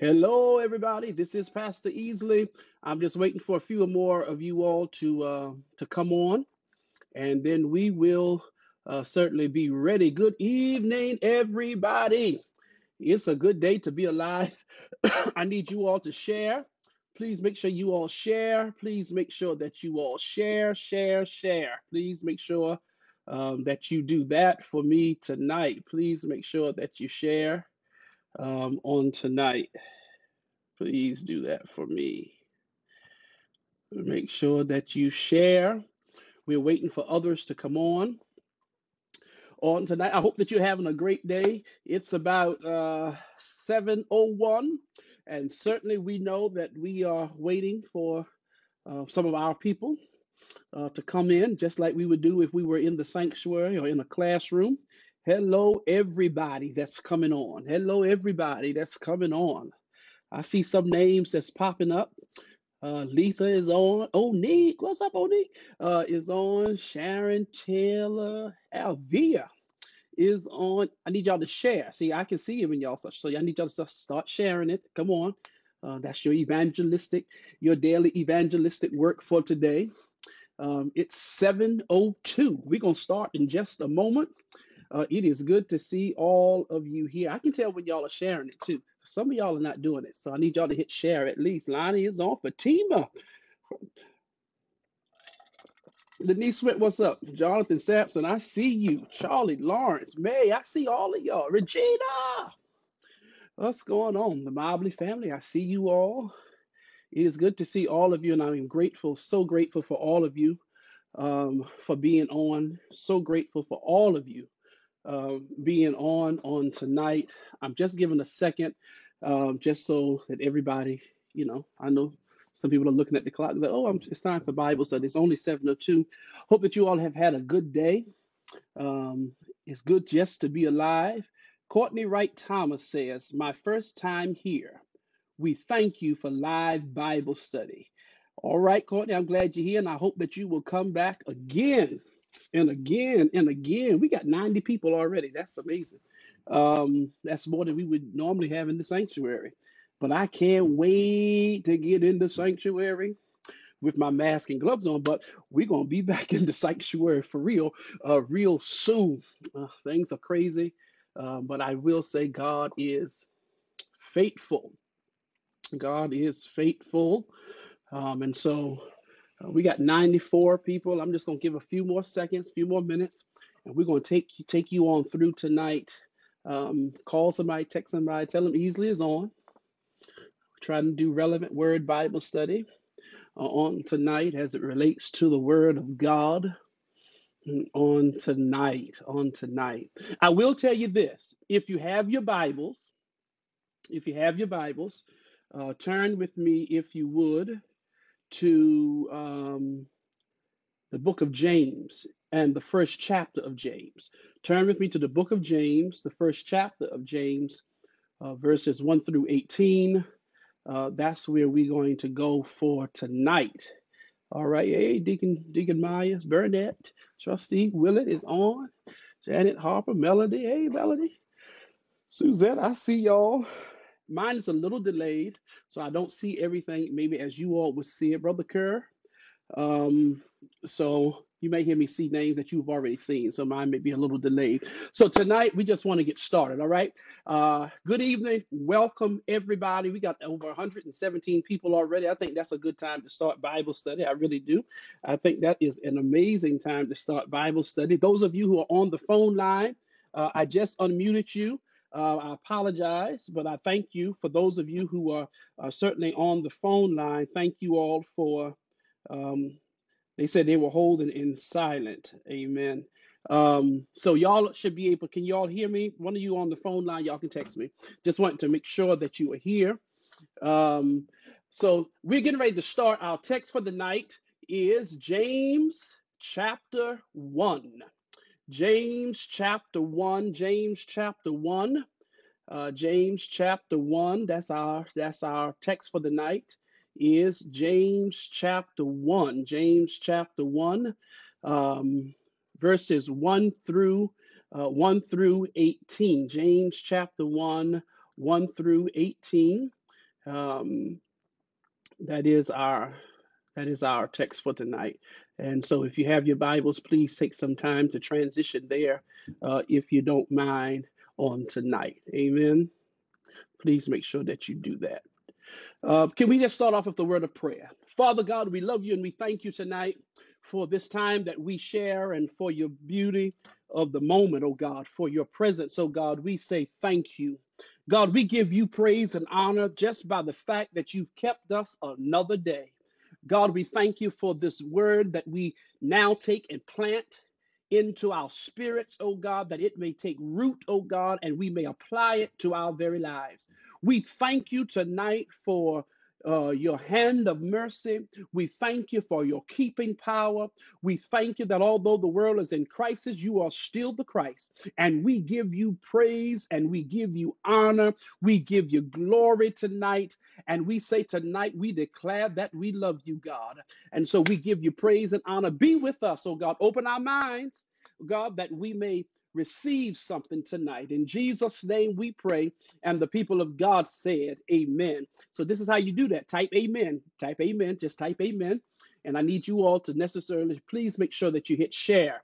Hello, everybody. This is Pastor Easley. I'm just waiting for a few more of you all to uh, to come on, and then we will uh, certainly be ready. Good evening, everybody. It's a good day to be alive. I need you all to share. Please make sure you all share. Please make sure that you all share, share, share. Please make sure um, that you do that for me tonight. Please make sure that you share um, on tonight. Please do that for me. Make sure that you share. We're waiting for others to come on on tonight. I hope that you're having a great day. It's about uh, 7:01, and certainly we know that we are waiting for uh, some of our people uh, to come in, just like we would do if we were in the sanctuary or in a classroom. Hello, everybody that's coming on. Hello, everybody that's coming on. I see some names that's popping up. Uh, Letha is on. Onique, what's up, Onique? Uh, is on. Sharon Taylor, Alvia is on. I need y'all to share. See, I can see it when y'all start. So I need y'all to start sharing it. Come on. Uh, that's your evangelistic, your daily evangelistic work for today. Um, it's 7.02. We're going to start in just a moment. Uh, it is good to see all of you here. I can tell when y'all are sharing it too. Some of y'all are not doing it. So I need y'all to hit share at least. Lonnie is on. Fatima. Denise Smith, what's up? Jonathan Sampson, I see you. Charlie Lawrence, May, I see all of y'all. Regina, what's going on? The Mobley family, I see you all. It is good to see all of you, and I'm grateful, so grateful for all of you um, for being on. So grateful for all of you uh, being on on tonight. I'm just giving a second, um, just so that everybody, you know, I know some people are looking at the clock. Like, oh, I'm, it's time for Bible study. It's only 7:02. Hope that you all have had a good day. Um, it's good just to be alive. Courtney Wright Thomas says, "My first time here. We thank you for live Bible study." All right, Courtney, I'm glad you're here, and I hope that you will come back again and again and again. We got 90 people already. That's amazing. Um, that's more than we would normally have in the sanctuary. But I can't wait to get in the sanctuary with my mask and gloves on. But we're gonna be back in the sanctuary for real, uh, real soon. Uh, things are crazy, uh, but I will say God is faithful. God is faithful, um, and so uh, we got 94 people. I'm just gonna give a few more seconds, a few more minutes, and we're gonna take take you on through tonight. Um, call somebody, text somebody, tell them Easley is on. Trying to do relevant word Bible study uh, on tonight as it relates to the Word of God. On tonight, on tonight. I will tell you this if you have your Bibles, if you have your Bibles, uh, turn with me, if you would, to um, the book of James and the first chapter of James. Turn with me to the book of James, the first chapter of James, uh, verses 1 through 18. Uh, that's where we're going to go for tonight. All right. Hey, Deacon Deacon Myers, Burnett, Trustee Willett is on. Janet Harper, Melody. Hey, Melody. Suzette, I see y'all. Mine is a little delayed, so I don't see everything maybe as you all would see it, Brother Kerr. Um, so you may hear me see names that you've already seen, so mine may be a little delayed. So tonight we just want to get started. All right. Uh, good evening. Welcome everybody. We got over 117 people already. I think that's a good time to start Bible study. I really do. I think that is an amazing time to start Bible study. Those of you who are on the phone line, uh, I just unmuted you. Uh, I apologize, but I thank you for those of you who are certainly on the phone line. Thank you all for. Um, they said they were holding in silent. Amen. Um, so y'all should be able. Can y'all hear me? One of you on the phone line, y'all can text me. Just wanted to make sure that you are here. Um, so we're getting ready to start. Our text for the night is James chapter one. James chapter one. James chapter one. Uh, James chapter one. That's our that's our text for the night. Is James chapter one. James chapter one, um, verses one through uh, one through eighteen. James chapter one, one through eighteen. Um, that is our that is our text for tonight. And so, if you have your Bibles, please take some time to transition there, uh, if you don't mind, on tonight. Amen. Please make sure that you do that. Uh, can we just start off with the word of prayer? Father God, we love you and we thank you tonight for this time that we share and for your beauty of the moment, oh God, for your presence, oh God. We say thank you. God, we give you praise and honor just by the fact that you've kept us another day. God, we thank you for this word that we now take and plant into our spirits, oh God, that it may take root, oh God, and we may apply it to our very lives. We thank you tonight for uh, your hand of mercy. We thank you for your keeping power. We thank you that although the world is in crisis, you are still the Christ. And we give you praise and we give you honor. We give you glory tonight. And we say tonight, we declare that we love you, God. And so we give you praise and honor. Be with us, oh God. Open our minds, God, that we may receive something tonight. In Jesus' name we pray. And the people of God said, Amen. So this is how you do that. Type Amen. Type Amen. Just type Amen. And I need you all to necessarily please make sure that you hit share.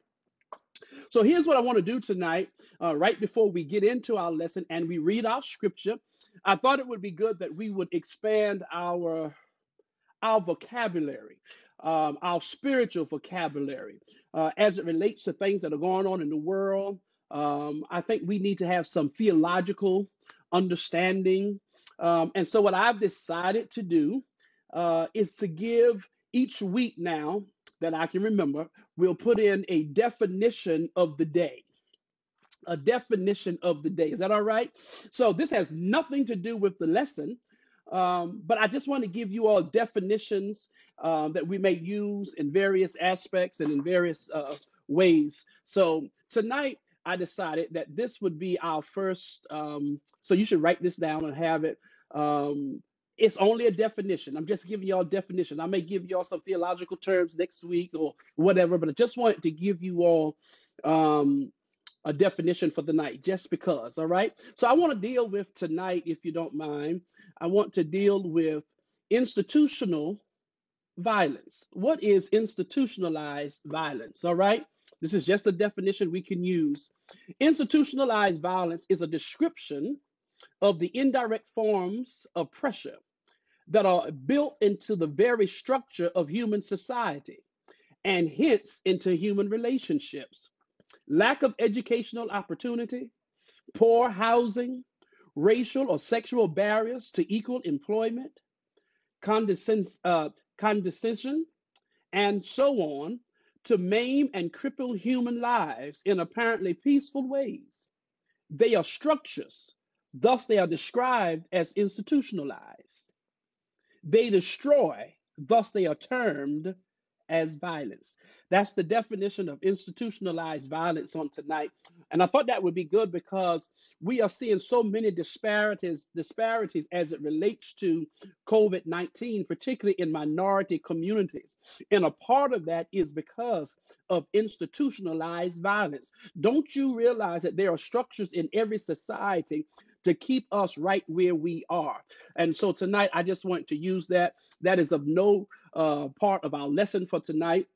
So here's what I want to do tonight, uh, right before we get into our lesson and we read our scripture. I thought it would be good that we would expand our our vocabulary, um, our spiritual vocabulary, uh, as it relates to things that are going on in the world. Um, I think we need to have some theological understanding. Um, and so, what I've decided to do uh, is to give each week now that I can remember, we'll put in a definition of the day a definition of the day. Is that all right? So this has nothing to do with the lesson, um, but I just want to give you all definitions um, that we may use in various aspects and in various uh, ways. So tonight, I decided that this would be our first. Um, so you should write this down and have it. Um, it's only a definition. I'm just giving y'all definition. I may give y'all some theological terms next week or whatever, but I just wanted to give you all um, a definition for the night just because. All right. So I want to deal with tonight, if you don't mind, I want to deal with institutional violence. What is institutionalized violence? All right. This is just a definition we can use. Institutionalized violence is a description of the indirect forms of pressure that are built into the very structure of human society and hence into human relationships lack of educational opportunity, poor housing, racial or sexual barriers to equal employment, uh, condescension, and so on to maim and cripple human lives in apparently peaceful ways. They are structures, thus, they are described as institutionalized. They destroy, thus, they are termed as violence. That's the definition of institutionalized violence on tonight. And I thought that would be good because we are seeing so many disparities disparities as it relates to COVID-19, particularly in minority communities. And a part of that is because of institutionalized violence. Don't you realize that there are structures in every society to keep us right where we are. And so tonight, I just want to use that. That is of no uh, part of our lesson for tonight.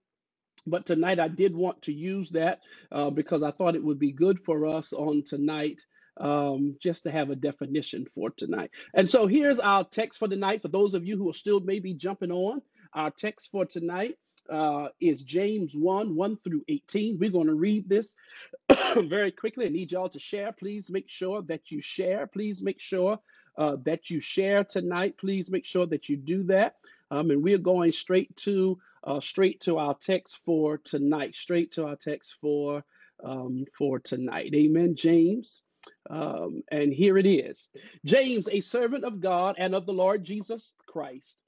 But tonight, I did want to use that uh, because I thought it would be good for us on tonight um, just to have a definition for tonight. And so here's our text for tonight. For those of you who are still maybe jumping on, our text for tonight uh, is James 1 1 through 18. We're going to read this very quickly. I need y'all to share. Please make sure that you share. Please make sure uh, that you share tonight. Please make sure that you do that. Um, and we're going straight to uh, straight to our text for tonight. Straight to our text for um, for tonight. Amen. James. Um, and here it is James, a servant of God and of the Lord Jesus Christ,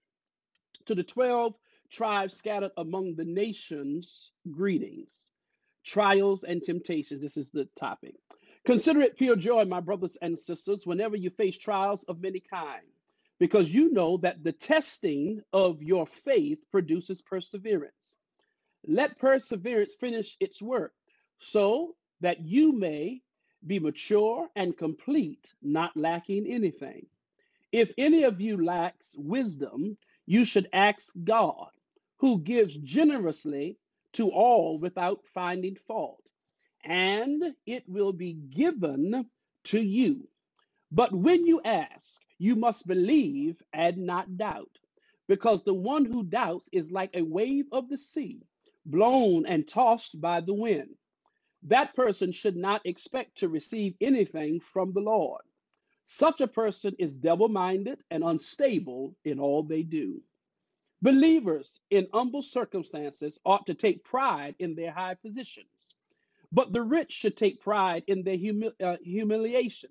to the 12 tribes scattered among the nations, greetings. Trials and temptations. This is the topic. Consider it pure joy, my brothers and sisters, whenever you face trials of many kinds, because you know that the testing of your faith produces perseverance. Let perseverance finish its work, so that you may be mature and complete, not lacking anything. If any of you lacks wisdom, you should ask God, who gives generously to all without finding fault, and it will be given to you. But when you ask, you must believe and not doubt, because the one who doubts is like a wave of the sea, blown and tossed by the wind. That person should not expect to receive anything from the Lord. Such a person is double minded and unstable in all they do. Believers in humble circumstances ought to take pride in their high positions, but the rich should take pride in their humi- uh, humiliation,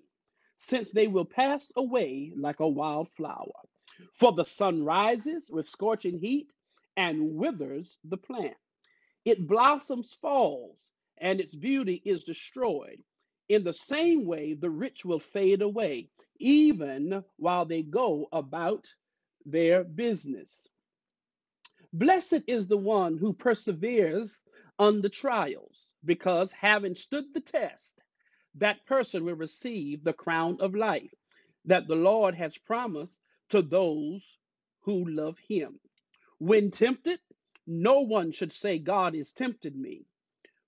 since they will pass away like a wild flower. For the sun rises with scorching heat and withers the plant. It blossoms, falls, and its beauty is destroyed. In the same way, the rich will fade away, even while they go about their business. Blessed is the one who perseveres under trials, because having stood the test, that person will receive the crown of life that the Lord has promised to those who love him. When tempted, no one should say, God is tempted me.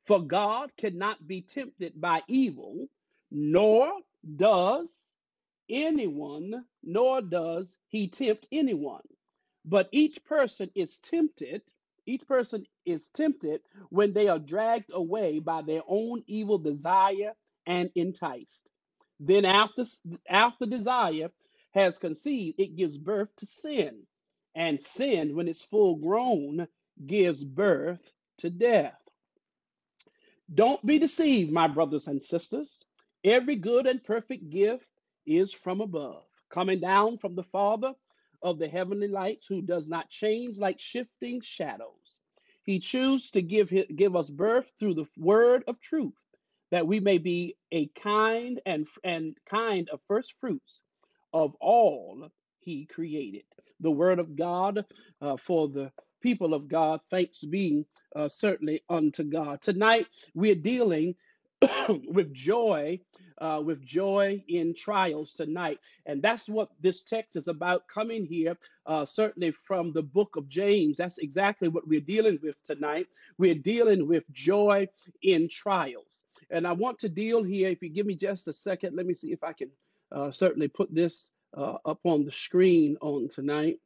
For God cannot be tempted by evil, nor does anyone, nor does he tempt anyone. But each person is tempted, each person is tempted when they are dragged away by their own evil desire and enticed. Then after after desire has conceived, it gives birth to sin. And sin, when it's full grown, gives birth to death. Don't be deceived, my brothers and sisters. Every good and perfect gift is from above, coming down from the Father of the heavenly lights, who does not change like shifting shadows. He chooses to give, give us birth through the word of truth, that we may be a kind and, and kind of first fruits of all he created. The word of God uh, for the people of God. Thanks be uh, certainly unto God. Tonight we're dealing with joy, uh, with joy in trials tonight. And that's what this text is about coming here, uh, certainly from the book of James. That's exactly what we're dealing with tonight. We're dealing with joy in trials. And I want to deal here, if you give me just a second, let me see if I can uh, certainly put this uh, up on the screen on tonight.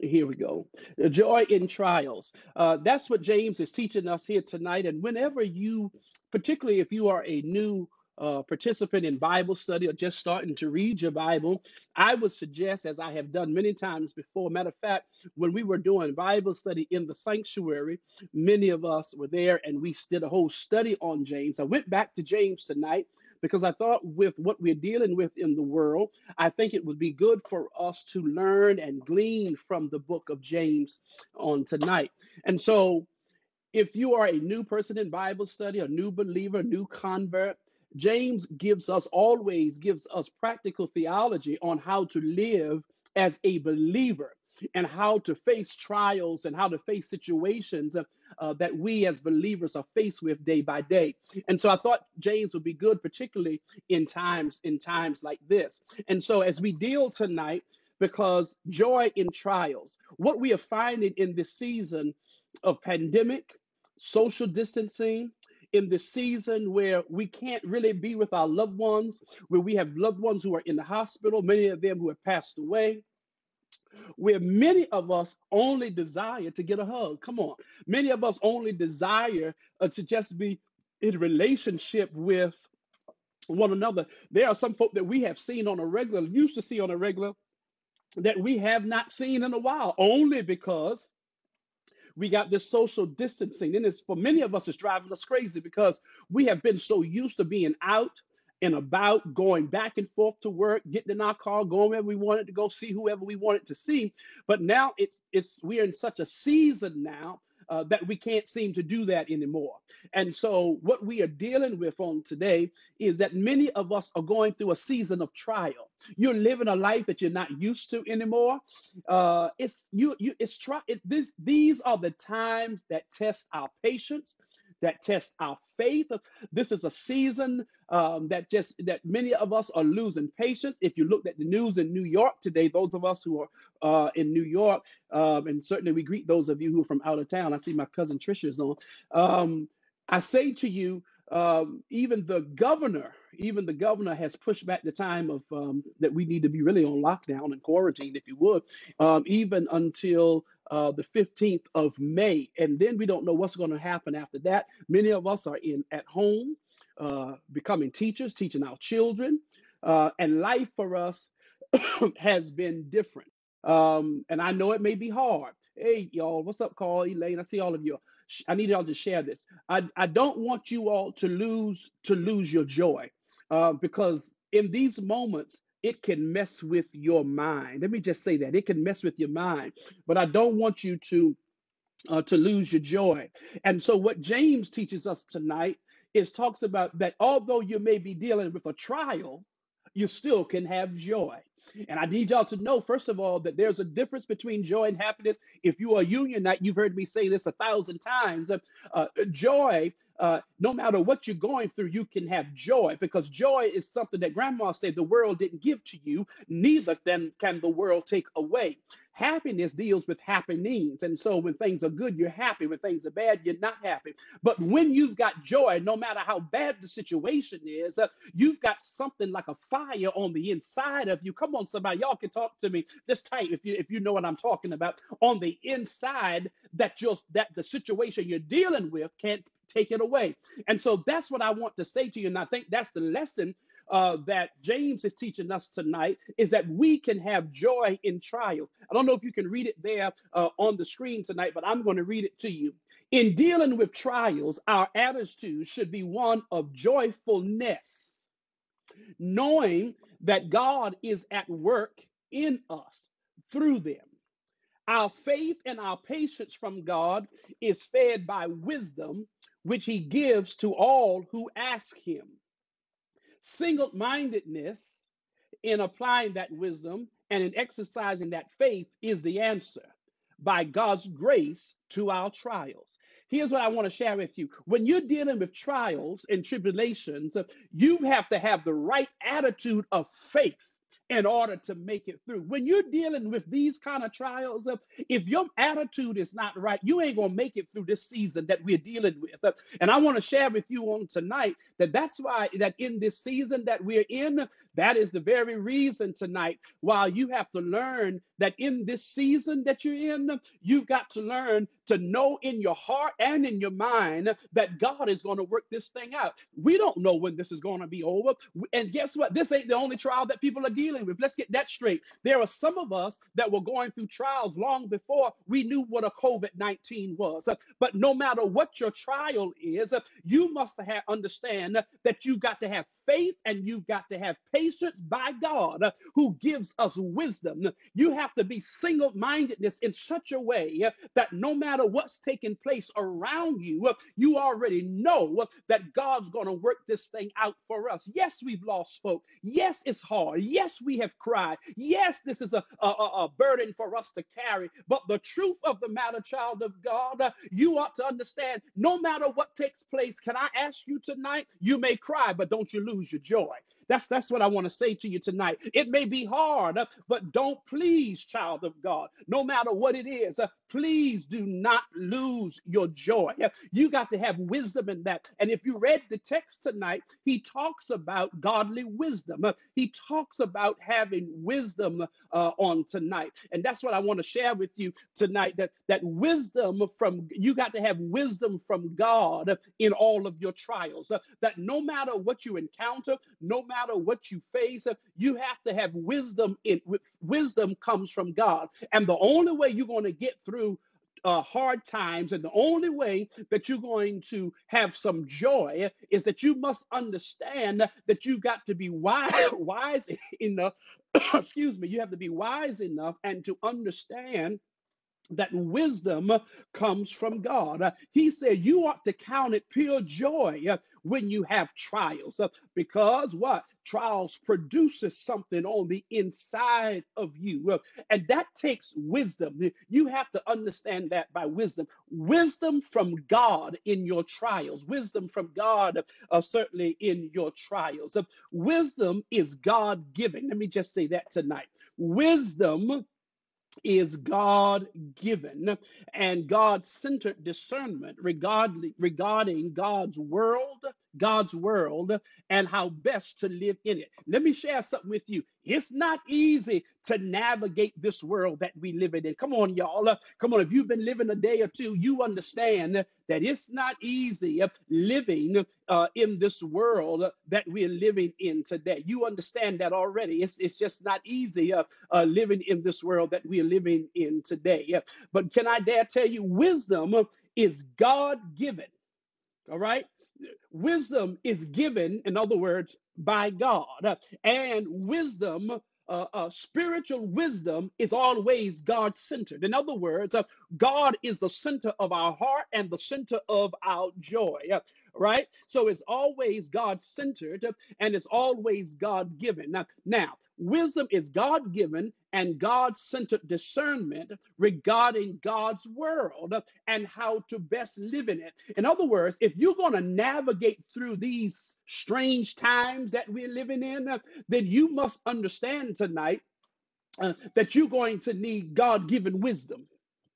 Here we go. Joy in trials. Uh, that's what James is teaching us here tonight. And whenever you, particularly if you are a new uh, participant in Bible study or just starting to read your Bible, I would suggest, as I have done many times before, matter of fact, when we were doing Bible study in the sanctuary, many of us were there and we did a whole study on James. I went back to James tonight because I thought with what we're dealing with in the world, I think it would be good for us to learn and glean from the book of James on tonight. And so, if you are a new person in Bible study, a new believer, a new convert, James gives us always gives us practical theology on how to live as a believer and how to face trials and how to face situations uh, uh, that we as believers are faced with day by day. And so I thought James would be good, particularly in times in times like this. And so as we deal tonight, because joy in trials, what we are finding in this season of pandemic, social distancing, in this season where we can't really be with our loved ones, where we have loved ones who are in the hospital, many of them who have passed away, where many of us only desire to get a hug. Come on. Many of us only desire uh, to just be in relationship with one another. There are some folk that we have seen on a regular, used to see on a regular, that we have not seen in a while, only because we got this social distancing. And it's for many of us, it's driving us crazy because we have been so used to being out and about, going back and forth to work, getting in our car, going wherever we wanted to go, see whoever we wanted to see. But now it's it's we're in such a season now uh, that we can't seem to do that anymore. And so, what we are dealing with on today is that many of us are going through a season of trial. You're living a life that you're not used to anymore. Uh, it's you. You. It's try. It, this. These are the times that test our patience. That test our faith. This is a season um, that just that many of us are losing patience. If you looked at the news in New York today, those of us who are uh, in New York, um, and certainly we greet those of you who are from out of town. I see my cousin Trisha is on. Um, I say to you, um, even the governor, even the governor has pushed back the time of um, that we need to be really on lockdown and quarantine, if you would, um, even until uh, the 15th of May. And then we don't know what's going to happen after that. Many of us are in at home, uh, becoming teachers, teaching our children, uh, and life for us has been different. Um, and I know it may be hard. Hey, y'all, what's up, Carl, Elaine? I see all of you. I need y'all to share this. I, I don't want you all to lose to lose your joy, uh, because in these moments it can mess with your mind. Let me just say that it can mess with your mind. But I don't want you to uh, to lose your joy. And so, what James teaches us tonight is talks about that although you may be dealing with a trial, you still can have joy. And I need y'all to know, first of all, that there's a difference between joy and happiness. If you are Unionite, you've heard me say this a thousand times. Uh, uh, joy, uh, no matter what you're going through, you can have joy because joy is something that grandma said the world didn't give to you, neither then can the world take away. Happiness deals with happenings. And so when things are good, you're happy. When things are bad, you're not happy. But when you've got joy, no matter how bad the situation is, uh, you've got something like a fire on the inside of you. Come on, somebody, y'all can talk to me this tight if you if you know what I'm talking about. On the inside, that just that the situation you're dealing with can't take it away. And so that's what I want to say to you. And I think that's the lesson uh, that James is teaching us tonight is that we can have joy in trials. I don't know if you can read it there uh, on the screen tonight, but I'm going to read it to you. In dealing with trials, our attitude should be one of joyfulness, knowing that God is at work in us through them. Our faith and our patience from God is fed by wisdom, which He gives to all who ask Him. Single mindedness in applying that wisdom and in exercising that faith is the answer by God's grace to our trials. Here's what I want to share with you. When you're dealing with trials and tribulations, you have to have the right attitude of faith in order to make it through. When you're dealing with these kind of trials, uh, if your attitude is not right, you ain't going to make it through this season that we're dealing with. Uh, and I want to share with you on tonight that that's why that in this season that we're in, that is the very reason tonight while you have to learn that in this season that you're in, you've got to learn to know in your heart and in your mind that God is going to work this thing out. We don't know when this is going to be over. And guess what? This ain't the only trial that people are dealing with. Let's get that straight. There are some of us that were going through trials long before we knew what a COVID 19 was. But no matter what your trial is, you must have understand that you've got to have faith and you've got to have patience by God who gives us wisdom. You have to be single mindedness in such a way that no matter what's taking place around you, you already know that God's going to work this thing out for us. Yes, we've lost folk. Yes, it's hard. Yes, we have cried. Yes, this is a, a, a burden for us to carry. But the truth of the matter, child of God, uh, you ought to understand no matter what takes place, can I ask you tonight? You may cry, but don't you lose your joy. That's that's what I want to say to you tonight. It may be hard, uh, but don't please, child of God, no matter what it is, uh, please do not lose your joy. You got to have wisdom in that. And if you read the text tonight, he talks about godly wisdom. He talks about having wisdom uh, on tonight. And that's what I want to share with you tonight that, that wisdom from, you got to have wisdom from God in all of your trials. Uh, that no matter what you encounter, no matter what you face, you have to have wisdom. In wisdom comes from God, and the only way you're going to get through uh, hard times, and the only way that you're going to have some joy is that you must understand that you got to be wise, wise enough. excuse me. You have to be wise enough and to understand that wisdom comes from God. He said you ought to count it pure joy uh, when you have trials uh, because what? Trials produces something on the inside of you. uh, And that takes wisdom. You have to understand that by wisdom. Wisdom from God in your trials. Wisdom from God uh, certainly in your trials. Wisdom is God given. Let me just say that tonight. Wisdom is God given and God centered discernment regarding, regarding God's world, God's world, and how best to live in it. Let me share something with you. It's not easy to navigate this world that we live in. Come on, y'all. Come on, if you've been living a day or two, you understand that it's not easy uh, living uh, in this world that we're living in today. You understand that already. It's, it's just not easy uh, uh, living in this world that we are living in today. But can I dare tell you, wisdom is God given. All right. Wisdom is given, in other words, by God. And wisdom, uh, uh, spiritual wisdom, is always God centered. In other words, uh, God is the center of our heart and the center of our joy. Right? So it's always God centered and it's always God given. Now, now, wisdom is God given and God centered discernment regarding God's world and how to best live in it. In other words, if you're going to navigate through these strange times that we're living in, then you must understand tonight uh, that you're going to need God given wisdom.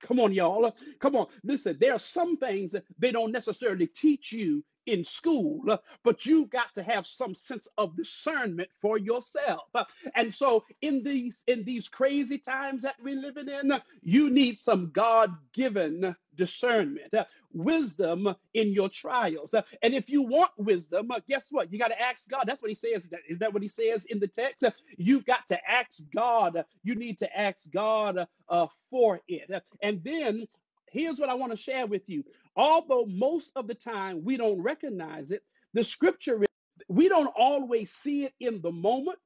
Come on, y'all. Come on. Listen, there are some things that they don't necessarily teach you in school, but you got to have some sense of discernment for yourself. And so in these in these crazy times that we're living in, you need some God-given discernment, wisdom in your trials. And if you want wisdom, guess what? You got to ask God. That's what he says. Is that what he says in the text? You've got to ask God. You need to ask God uh, for it. And then here's what I want to share with you. Although most of the time we don't recognize it, the scripture, we don't always see it in the moment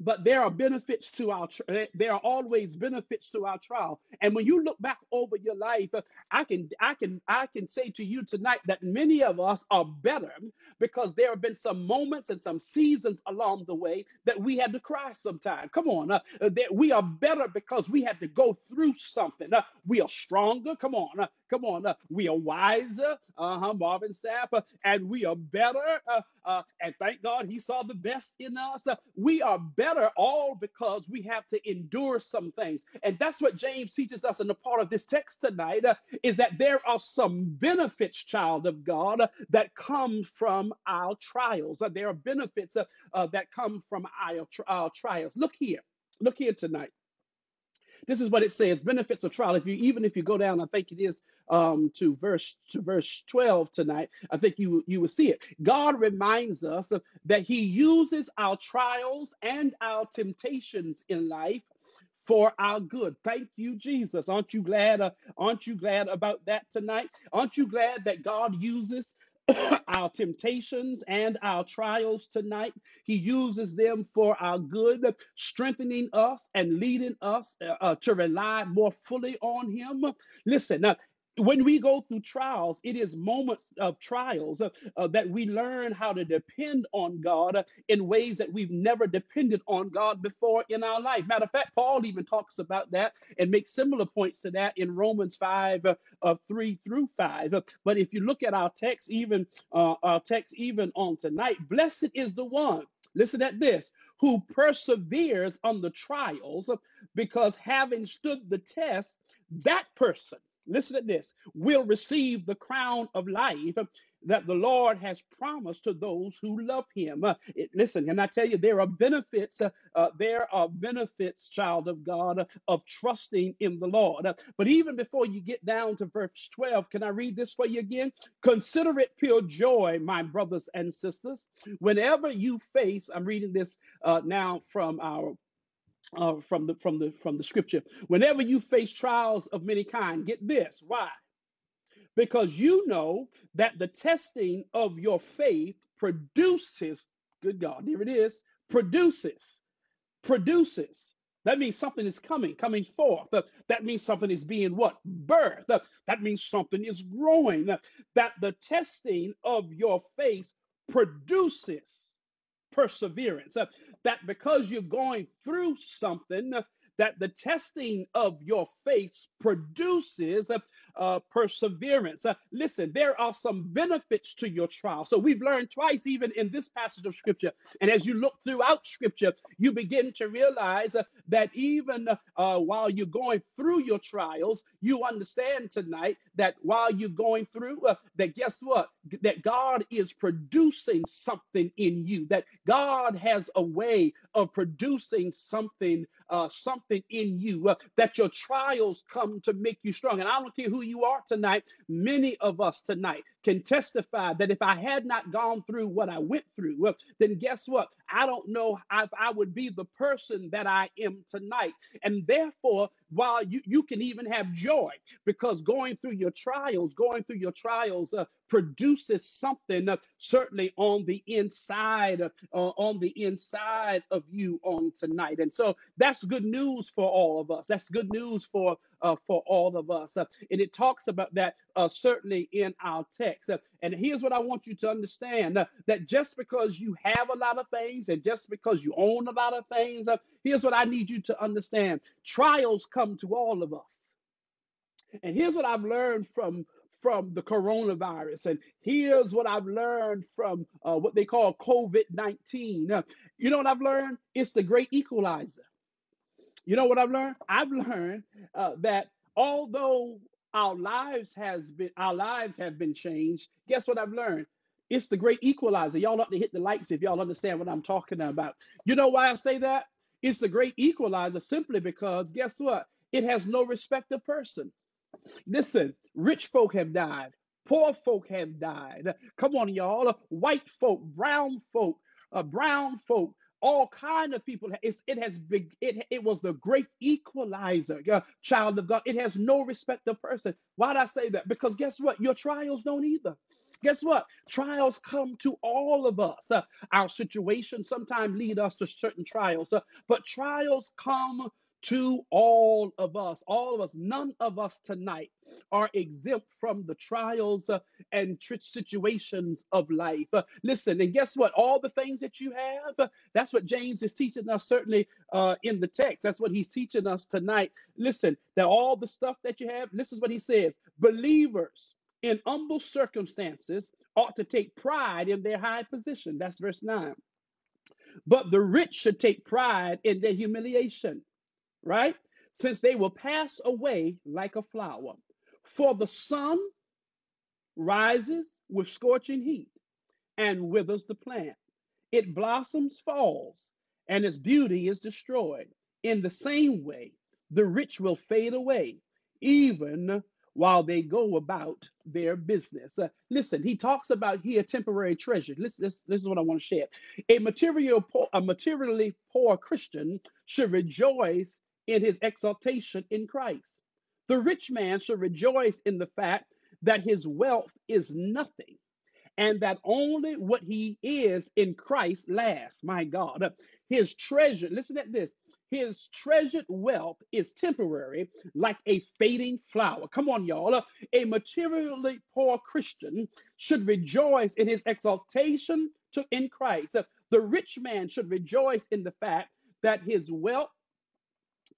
but there are benefits to our tr- eh, there are always benefits to our trial. And when you look back over your life i can i can i can say to you tonight that many of us are better because there have been some moments and some seasons along the way that we had to cry sometime. Come on uh, that we are better because we had to go through something. Uh, we are stronger. Come on uh, come on uh, we are wiser uh-huh marvin sapp uh, and we are better uh, uh, and thank God he saw the best in us. Uh, we are better all because we have to endure some things. And that's what James teaches us in the part of this text tonight uh, is that there are some benefits, child of God, that come from our trials. There are benefits that come from our, our trials. Look here. Look here tonight. This is what it says: benefits of trial. If you even if you go down, I think it is um, to verse to verse twelve tonight. I think you you will see it. God reminds us that He uses our trials and our temptations in life for our good. Thank you, Jesus. Aren't you glad? Uh, aren't you glad about that tonight? Aren't you glad that God uses our temptations and our trials tonight? He uses them for our good, strengthening us and leading us uh, uh, to rely more fully on Him. Listen, now, when we go through trials, it is moments of trials uh, uh, that we learn how to depend on God uh, in ways that we've never depended on God before in our life. Matter of fact, Paul even talks about that and makes similar points to that in Romans 5 uh, uh, 3 through 5. Uh, But if you look at our text, even uh, our text, even on tonight, blessed is the one. Listen at this who perseveres under trials because having stood the test, that person, listen to this, will receive the crown of life that the Lord has promised to those who love him. Uh, it- listen, can I tell you, there are benefits, uh, uh, there are benefits, child of God, of trusting in the Lord. Uh, but even before you get down to verse 12, can I read this for you again? Consider it pure joy, my brothers and sisters, whenever you face, I'm reading this uh, now from our uh, from the from the from the scripture. Whenever you face trials of many kind, get this. Why? because you know that the testing of your faith produces, good God, here it is, produces, produces That means something is coming, coming forth. Uh, that means something is being what? Birth. Uh, that means something is growing. Uh, that the testing of your faith produces perseverance. Uh, that because you're going through something, uh, that the testing of your faith produces uh, perseverance. Uh, listen, there are some benefits to your trial. So we've learned twice, even in this passage of scripture. And as you look throughout scripture, you begin to realize uh, that even uh, while you're going through your trials, you understand tonight that while you're going through, uh, that guess what? That God is producing something in you, that God has a way of producing something, uh, something in you, that your trials come to make you strong. And I don't care who you are tonight, many of us tonight can testify that if I had not gone through what I went through, well, then guess what? I don't know if I would be the person that I am tonight. And therefore, while you, you can even have joy because going through your trials, going through your trials uh, produces something uh, certainly on the inside, uh, on the inside of you on tonight. And so that's good news for all of us. That's good news for uh, for all of us. Uh, and it talks about that uh, certainly in our text. And here's what I want you to understand that just because you have a lot of things and just because you own a lot of things, uh, here's what I need you to understand trials come to all of us. And here's what I've learned from from the coronavirus. And here's what I've learned from uh, what they call COVID 19. Uh, you know what I've learned? It's the great equalizer. You know what I've learned? I've learned uh, that although our lives has been our lives have been changed, guess what I've learned? It's the great equalizer. Y'all ought to hit the lights if y'all understand what I'm talking about. You know why I say that? It's the great equalizer simply because guess what? It has no respect of person. Listen, rich folk have died. Poor folk have died. Come on, y'all. White folk, brown folk, uh, brown folk, all kind of people. It's, it has big. It it was the great equalizer, uh, child of God. It has no respect of person. Why did I say that? Because guess what? Your trials don't either. Guess what? Trials come to all of us. Uh, our situations sometimes lead us to certain trials, uh, but trials come to all of us, all of us, none of us tonight are exempt from the trials uh, and tr- situations of life. Uh, listen, and guess what? All the things that you have, uh, that's what James is teaching us, certainly uh, in the text. That's what he's teaching us tonight. Listen, that all the stuff that you have, this is what he says believers in humble circumstances ought to take pride in their high position. That's verse 9. But the rich should take pride in their humiliation right? Since they will pass away like a flower. For the sun rises with scorching heat and withers the plant. It blossoms, falls, and its beauty is destroyed. In the same way, the rich will fade away, even while they go about their business. Uh, listen, he talks about here temporary treasure. Listen, this, this is what I want to share. A material, poor, a materially poor Christian should rejoice in his exaltation in Christ. The rich man should rejoice in the fact that his wealth is nothing and that only what he is in Christ lasts. My God. His treasure, listen at this. His treasured wealth is temporary, like a fading flower. Come on, y'all. A materially poor Christian should rejoice in his exaltation to in Christ. The rich man should rejoice in the fact that his wealth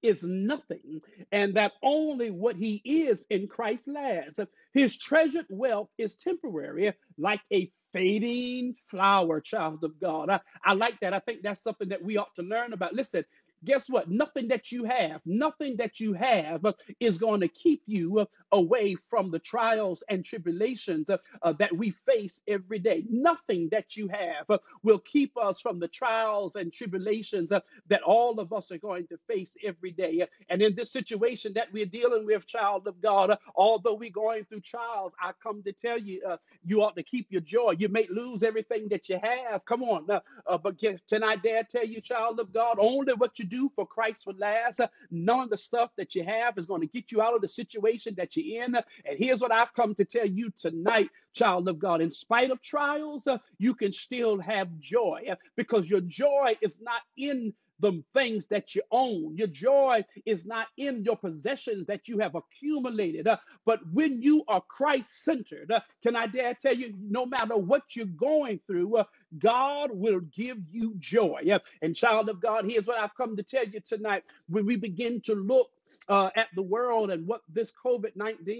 is nothing, and that only what he is in Christ lasts. His treasured wealth is temporary, like a fading flower, child of God. I, I like that. I think that's something that we ought to learn about. Listen, guess what? Nothing that you have, nothing that you have uh, is going to keep you uh, away from the trials and tribulations uh, uh, that we face every day. Nothing that you have will keep us from the trials and tribulations that all of us are going to face every day. And in this situation that we're dealing with, child of God, although we're going through trials, I come to tell you, uh, you ought to keep your joy. You may lose everything that you have. Come on. Uh, but can, can I dare tell you, child of God, only what you do for Christ will last. None of the stuff that you have is going to get you out of the situation that you're in. And here's what I've come to tell you tonight, child of God. In spite of trials, you can still have joy because your joy is not in the things that you own. Your joy is not in your possessions that you have accumulated, uh, but when you are Christ centered, uh, can I dare tell you, no matter what you're going through, uh, God will give you joy. And, child of God, here's what I've come to tell you tonight. When we begin to look uh, at the world and what this COVID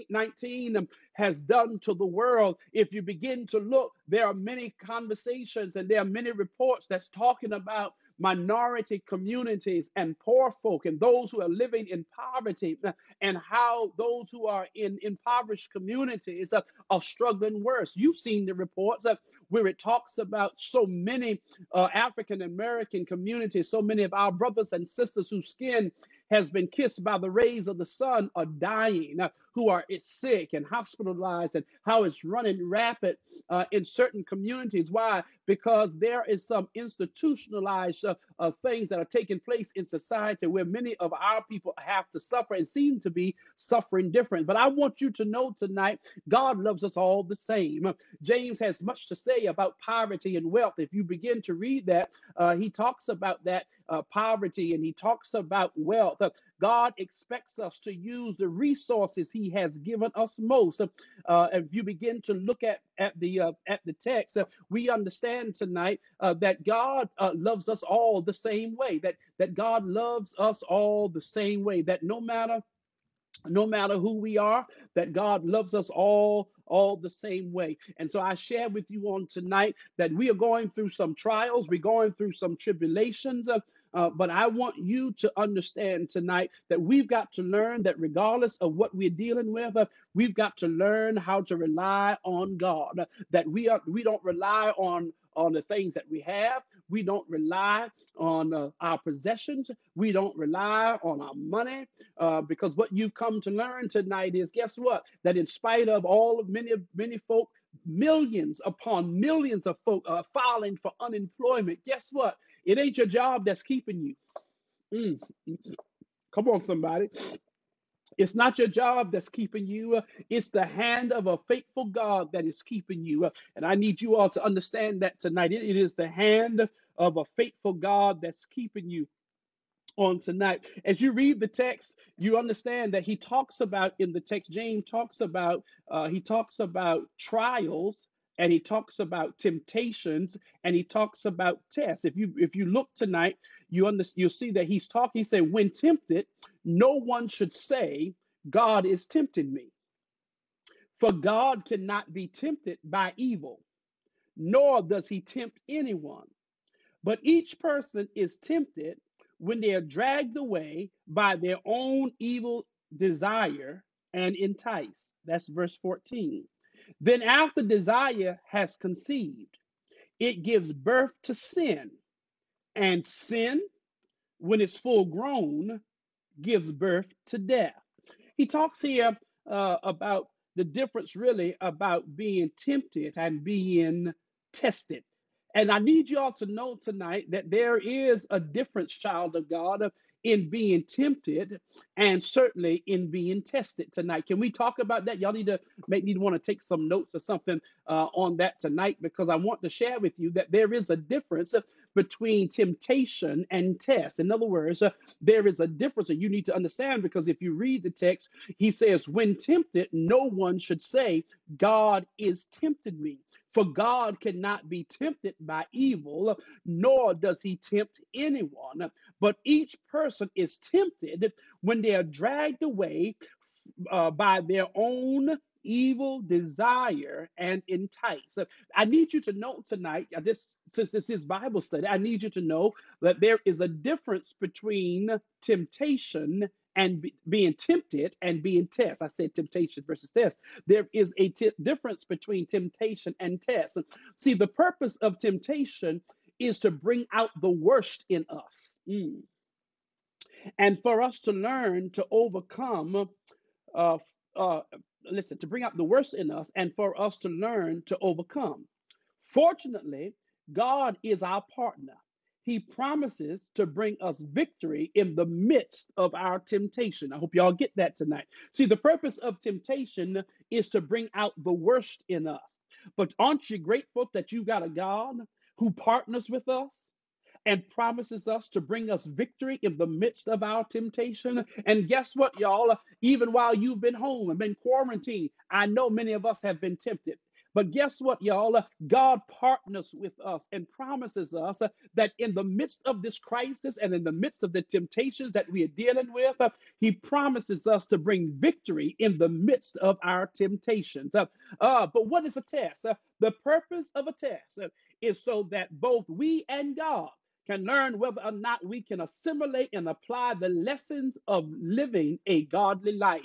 19 um, has done to the world. If you begin to look, there are many conversations and there are many reports that's talking about minority communities and poor folk and those who are living in poverty uh, and how those who are in impoverished communities uh, are struggling worse. You've seen the reports uh, where it talks about so many uh, African American communities, so many of our brothers and sisters whose skin has been kissed by the rays of the sun are dying, uh, who are sick and hospitalized, and how it's running rapid in certain communities. Why? Because there is some institutionalized uh, things that are taking place in society where many of our people have to suffer and seem to be suffering different. But I want you to know tonight, God loves us all the same. James has much to say about poverty and wealth. If you begin to read that, uh, he talks about that uh, poverty and he talks about wealth. Uh, God expects us to use the resources he has given us most. Uh, if you begin to look at at the uh, at the text, uh, we understand tonight uh, that God uh, loves us all the same way. That that God loves us all the same way. That no matter no matter who we are that god loves us all all the same way and so i share with you on tonight that we are going through some trials we're going through some tribulations uh, uh, but I want you to understand tonight that we've got to learn that regardless of what we're dealing with, uh, we've got to learn how to rely on God. That we are we don't rely on on the things that we have. We don't rely on uh, our possessions. We don't rely on our money uh, because what you've come to learn tonight is guess what? That in spite of all of many many folk millions upon millions of folk are filing for unemployment. Guess what? It ain't your job that's keeping you. Mm. Come on, somebody. It's not your job that's keeping you. Uh, it's the hand of a faithful God that is keeping you. Uh, and I need you all to understand that tonight. it it is the hand of a faithful God that's keeping you on tonight. As you read the text, you understand that he talks about in the text, James talks about, uh, he talks about trials and he talks about temptations and he talks about tests. If you if you look tonight, you understand you'll see that he's talking, he said, when tempted, no one should say, God is tempting me. For God cannot be tempted by evil, nor does he tempt anyone. But each person is tempted when they are dragged away by their own evil desire and enticed. That's verse 14. Then, after desire has conceived, it gives birth to sin. And sin, when it's full grown, gives birth to death. He talks here uh, about the difference, really, about being tempted and being tested. And I need you all to know tonight that there is a difference, child of God, in being tempted and certainly in being tested tonight. Can we talk about that? Y'all need to make me want to take some notes or something uh, on that tonight because I want to share with you that there is a difference between temptation and test. In other words, uh, there is a difference that you need to understand because if you read the text, he says, When tempted, no one should say, God is tempted me. For God cannot be tempted by evil, nor does he tempt anyone. But each person is tempted when they are dragged away uh, by their own evil desire and entice. I need you to know tonight, I just since this is Bible study, I need you to know that there is a difference between temptation and be, being tempted and being test. I said temptation versus test. There is a t- difference between temptation and test. See, the purpose of temptation is to bring out the worst in us. Mm. And for us to learn to overcome, uh, uh, listen, to bring out the worst in us and for us to learn to overcome. Fortunately, God is our partner. He promises to bring us victory in the midst of our temptation. I hope y'all get that tonight. See, the purpose of temptation is to bring out the worst in us. But aren't you grateful that you got a God who partners with us? and promises us to bring us victory in the midst of our temptation. And guess what, y'all? Even while you've been home and been quarantined, I know many of us have been tempted. But guess what, y'all? God partners with us and promises us that in the midst of this crisis and in the midst of the temptations that we are dealing with, He promises us to bring victory in the midst of our temptations. Uh, but what is a test? The purpose of a test is so that both we and God can learn whether or not we can assimilate and apply the lessons of living a godly life.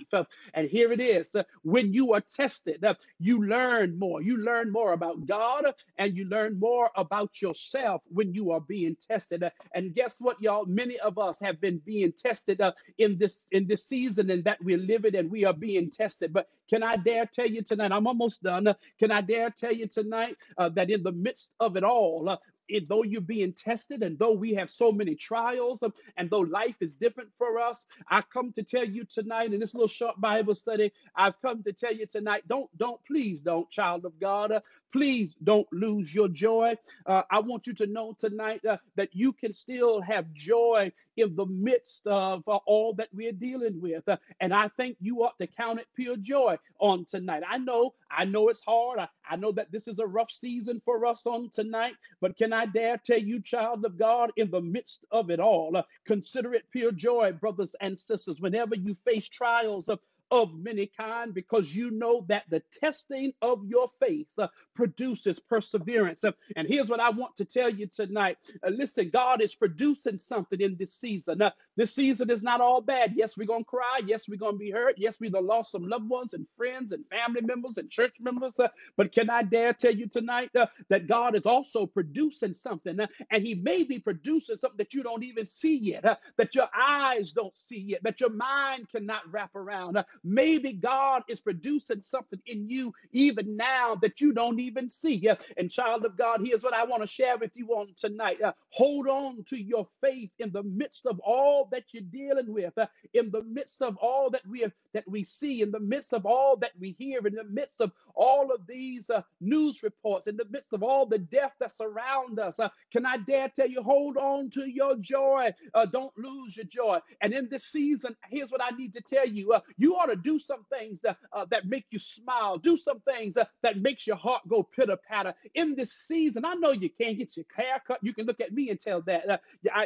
And here it is when you are tested, you learn more. You learn more about God and you learn more about yourself when you are being tested. And guess what, y'all? Many of us have been being tested uh, in this in this season and that we're living and we are being tested. But can I dare tell you tonight? I'm almost done. Can I dare tell you tonight uh, that in the midst of it all, uh, it, though you're being tested and though we have so many trials um, and though life is different for us i come to tell you tonight in this little short bible study i've come to tell you tonight don't don't please don't child of god uh, please don't lose your joy. Uh, i want you to know tonight uh, that you can still have joy in the midst of uh, all that we're dealing with Uh, and i think you ought to count it pure joy on tonight. I know i know it's hard. I, I know that this is a rough season for us on tonight but can I dare tell you, child of God, in the midst of it all, consider it pure joy, brothers and sisters, whenever you face trials of of many kind because you know that the testing of your faith uh, produces perseverance. Uh, and here's what I want to tell you tonight. Uh, listen, God is producing something in this season. Uh, this season is not all bad. Yes, we're going to cry. Yes, we're going to be hurt. Yes, we have lost some loved ones and friends and family members and church members. Uh, but can I dare tell you tonight uh, that God is also producing something? and He may be producing something that you don't even see yet, that your eyes don't see yet, that your mind cannot wrap around. Maybe God is producing something in you even now that you don't even see. And child of God, here's what I want to share with you on tonight. Uh, hold on to your faith in the midst of all that you're dealing with, uh, in the midst of all that we have, that we see, in the midst of all that we hear, in the midst of all of these uh, news reports, in the midst of all the death that's around us. Uh, can I dare tell you, hold on to your joy. Don't lose your joy. And in this season, here's what I need to tell you: you ought to do some things that uh, that make you smile. Do some things uh, that makes your heart go pitter patter. In this season, I know you can't get your hair cut. You can look at me and tell that. Uh,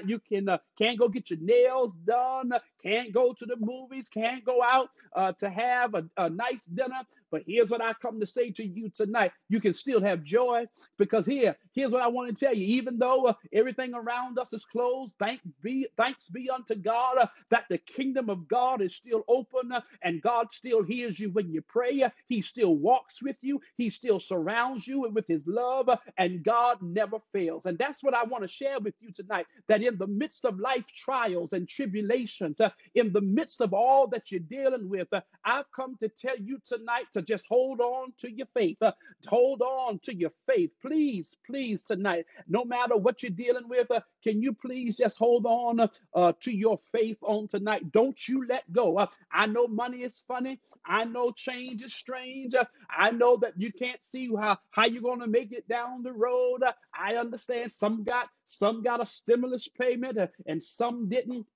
you can uh, can't go get your nails done. uh, Can't go to the movies. Can't go out uh, to have a, a nice dinner. But here's what I come to say to you tonight: you can still have joy because here, here's what I want to tell you. Even though everything around us is closed, thank be thanks be unto God that the kingdom of God is still open uh, and God still hears you when you pray. He still walks with you. He still surrounds you with His love, and God never fails. And that's what I want to share with you tonight. That in the midst of life trials and tribulations, uh, in the midst of all that you're dealing with, uh, I've come to tell you tonight to just hold on to your faith. Uh, hold on to your faith. Please, please, tonight, no matter what you're dealing with, can you please just hold on to your faith on tonight? Don't you let go. I know money is funny. I know change is strange. I know that you can't see how, how you're going to make it down the road. I understand some got some got a stimulus payment uh, and some didn't.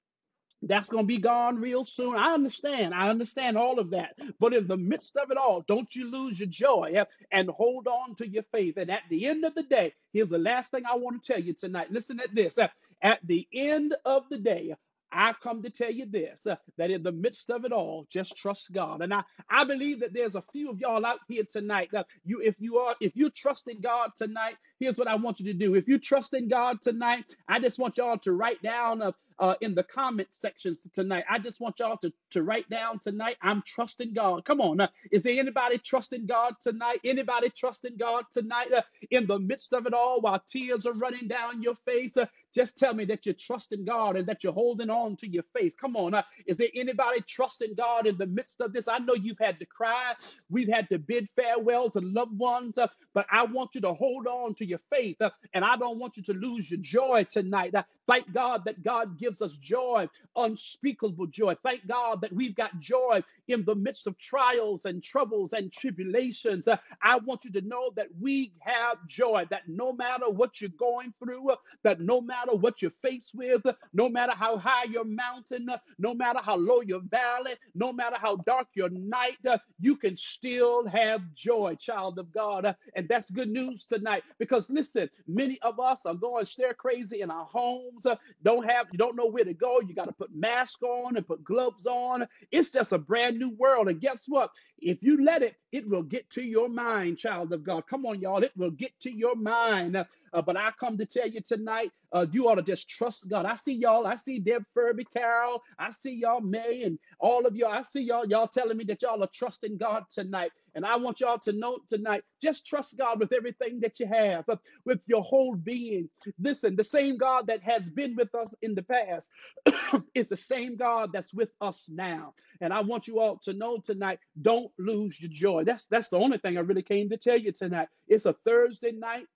That's going to be gone real soon. I understand. I understand all of that. But in the midst of it all, don't you lose your joy uh, and hold on to your faith. And at the end of the day, here's the last thing I want to tell you tonight. Listen at this. Uh, At the end of the day, I come to tell you this uh, that in the midst of it all, just trust God. And I, I believe that there's a few of y'all out here tonight. You, if you are, if you trust in God tonight, here's what I want you to do. If you trust in God tonight, I just want y'all to write down uh, uh, in the comment sections tonight. I just want y'all to, to write down tonight, I'm trusting God. Come on. Uh, is there anybody trusting God tonight? Anybody trusting God tonight uh, in the midst of it all while tears are running down your face? Uh, just tell me that you're trusting God and that you're holding on to your faith. Come on. Uh, is there anybody trusting God in the midst of this? I know you've had to cry. We've had to bid farewell to loved ones, uh, but I want you to hold on to your faith and I don't want you to lose your joy tonight. Thank God that God gives gives us joy, unspeakable joy. Thank God that we've got joy in the midst of trials and troubles and tribulations. Uh, I want you to know that we have joy, that no matter what you're going through, uh, that no matter what you're faced with, uh, no matter how high your mountain, no matter how low your valley, no matter how dark your night, you can still have joy, child of God. And that's good news tonight because listen, many of us are going stare crazy in our homes, don't have, you don't know where to go. You got to put mask on and put gloves on. It's just a brand new world. And guess what? If you let it, it will get to your mind, child of God. Come on, y'all. It will get to your mind. Uh, but I come to tell you tonight, uh, you ought to just trust God. I see y'all. I see Deb Furby, Carol. I see y'all, May, and all of y'all. I see y'all. Y'all telling me that y'all are trusting God tonight. And I want y'all to know tonight, just trust God with everything that you have, with your whole being. Listen, the same God that has been with us in the past is the same God that's with us now. And I want you all to know tonight, don't lose your joy. That's that's the only thing I really came to tell you tonight. It's a Thursday night.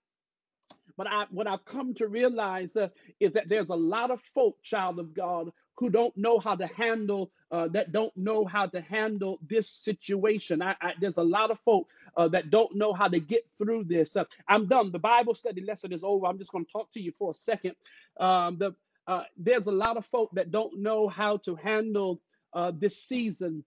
But I, what I've come to realize uh, is that there's a lot of folk, child of God, who don't know how to handle, uh, that don't know how to handle this situation. I, I, there's a lot of folk uh, that don't know how to get through this. Uh, I'm done. The Bible study lesson is over. I'm just going to talk to you for a second. Um, the, uh, there's a lot of folk that don't know how to handle uh, this season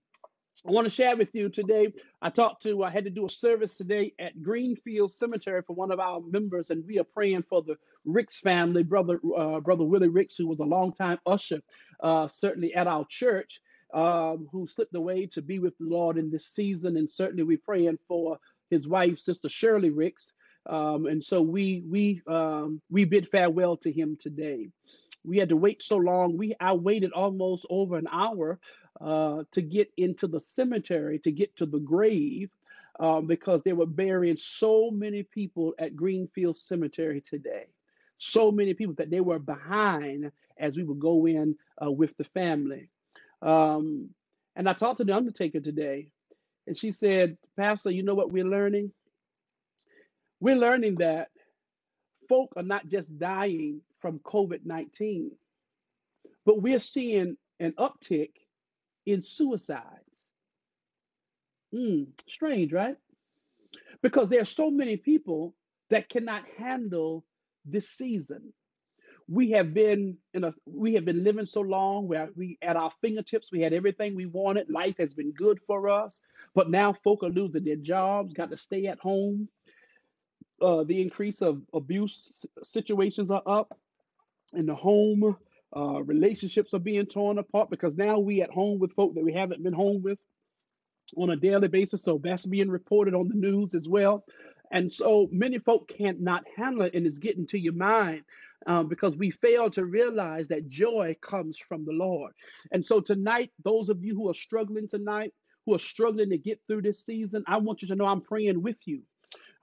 I want to share with you today. I talked to, I had to do a service today at Greenfield Cemetery for one of our members, and we are praying for the Ricks family, brother, uh, brother Willie Ricks, who was a longtime usher, uh, certainly at our church, um, who slipped away to be with the Lord in this season, and certainly we're praying for his wife, Sister Shirley Ricks. Um, and so we we um, we bid farewell to him today. We had to wait so long. We I waited almost over an hour uh, to get into the cemetery, to get to the grave, um, because they were burying so many people at Greenfield Cemetery today. So many people that they were behind as we would go in uh, with the family. Um, and I talked to the undertaker today, and she said, Pastor, you know what we're learning? We're learning that folk are not just dying from COVID 19, but we're seeing an uptick in suicides. Mm, strange, right? Because there are so many people that cannot handle this season. We have been in a we have been living so long where we at our fingertips, we had everything we wanted. Life has been good for us, but now folk are losing their jobs, got to stay at home. Uh, the increase of abuse situations are up in the home. Uh, relationships are being torn apart because now we at home with folk that we haven't been home with on a daily basis. So that's being reported on the news as well. And so many folk can't not handle it, and it's getting to your mind um, because we fail to realize that joy comes from the Lord. And so tonight, those of you who are struggling tonight, who are struggling to get through this season, I want you to know I'm praying with you.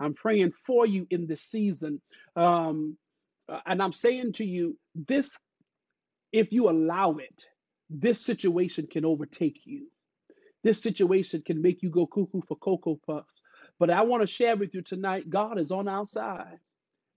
I'm praying for you in this season. Um, uh, and I'm saying to you, this if you allow it, this situation can overtake you. This situation can make you go cuckoo for Cocoa Puffs. But I want to share with you tonight God is on our side.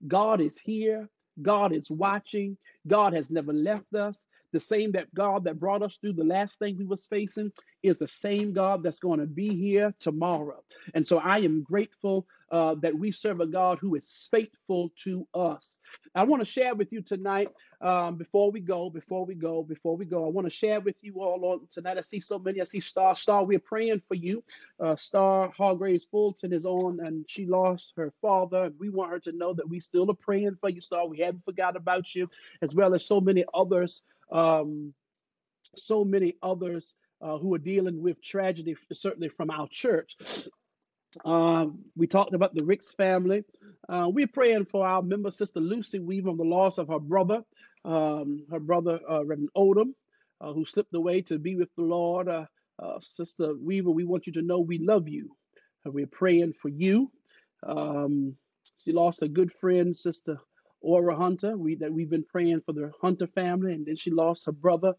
God is here. God is watching. God has never left us. The same that God that brought us through the last thing we was facing is the same God that's going to be here tomorrow. And so I am grateful uh, that we serve a God who is faithful to us. I want to share with you tonight, um, before we go, before we go, before we go, I want to share with you all on tonight. I see so many. I see Star. Star, we're praying for you. Uh, Star Hargraves Fulton is on, and she lost her father. And we want her to know that we still are praying for you, Star. We haven't forgot about you, as well as so many others. Um, so many others uh, who are dealing with tragedy, certainly from our church. Um, we talked about the Ricks family. Uh, we're praying for our member, Sister Lucy Weaver, on the loss of her brother, um, her brother, uh, Reverend Odom, uh, who slipped away to be with the Lord. Uh, uh, Sister Weaver, we want you to know we love you. And we're praying for you. Um, she lost a good friend, Sister Aura Hunter, we, that we've been praying for the Hunter family, and then she lost her brother.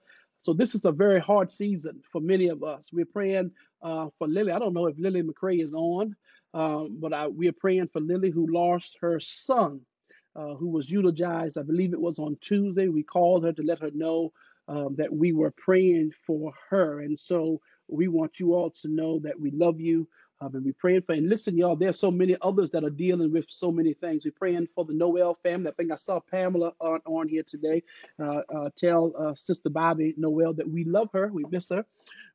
So this is a very hard season for many of us. We're praying uh, for Lily. I don't know if Lily McCray is on, um, but I, we're praying for Lily who lost her son uh, who was eulogized. I believe it was on Tuesday. We called her to let her know um, that we were praying for her. And so we want you all to know that we love you. Um, and we're praying for, and listen, y'all, there's so many others that are dealing with so many things. We're praying for the Noel family. I think I saw Pamela on, on here today. Uh, uh, tell uh, Sister Bobby Noel that we love her, we miss her,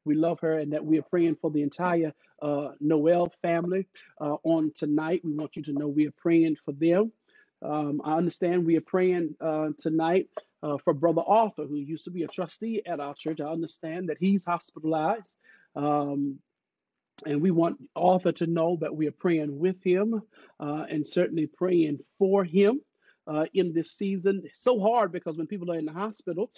we love her, and that we are praying for the entire uh, Noel family uh, on tonight. We want you to know we are praying for them. Um, I understand we are praying uh, tonight for Brother Arthur, who used to be a trustee at our church. I understand that he's hospitalized. Um, and we want Arthur to know that we are praying with him uh, and certainly praying for him uh, in this season. It's so hard because when people are in the hospital,